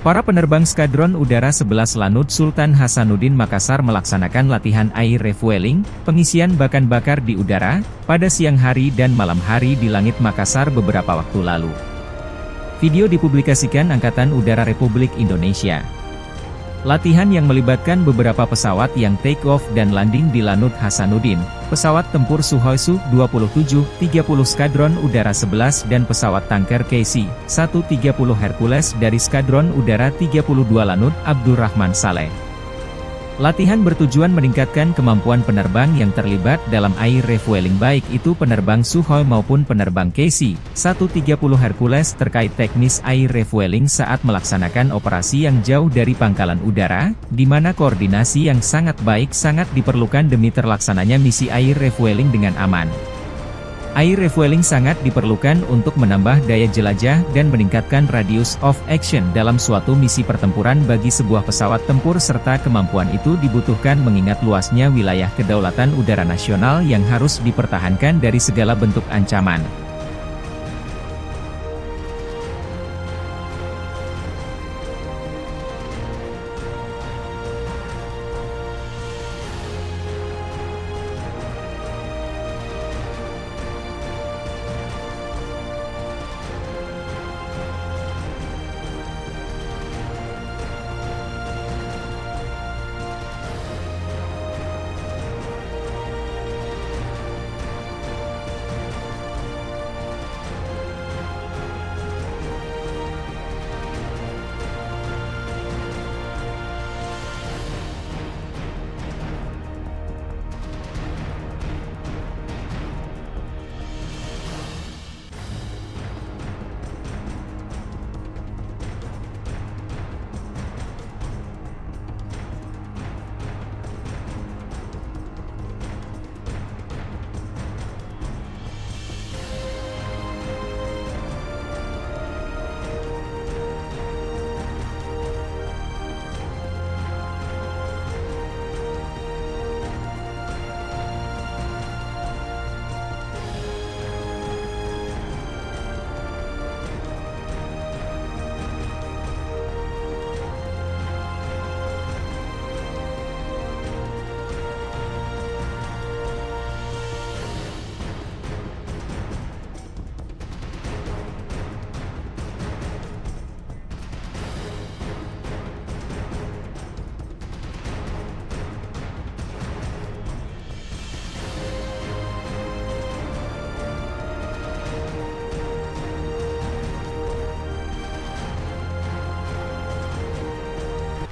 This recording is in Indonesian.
Para penerbang Skadron Udara 11 Lanut Sultan Hasanuddin Makassar melaksanakan latihan air refueling, pengisian bakan bakar di udara, pada siang hari dan malam hari di langit Makassar beberapa waktu lalu. Video dipublikasikan Angkatan Udara Republik Indonesia. Latihan yang melibatkan beberapa pesawat yang take off dan landing di Lanut Hasanuddin, pesawat tempur Suhoi Su-27, 30 Skadron Udara 11 dan pesawat tanker KC-130 Hercules dari Skadron Udara 32 Lanut Abdurrahman Saleh. Latihan bertujuan meningkatkan kemampuan penerbang yang terlibat dalam air refueling baik itu penerbang Sukhoi maupun penerbang KC-130 Hercules terkait teknis air refueling saat melaksanakan operasi yang jauh dari pangkalan udara, di mana koordinasi yang sangat baik sangat diperlukan demi terlaksananya misi air refueling dengan aman. Air refueling sangat diperlukan untuk menambah daya jelajah dan meningkatkan radius of action dalam suatu misi pertempuran bagi sebuah pesawat tempur serta kemampuan itu dibutuhkan mengingat luasnya wilayah kedaulatan udara nasional yang harus dipertahankan dari segala bentuk ancaman.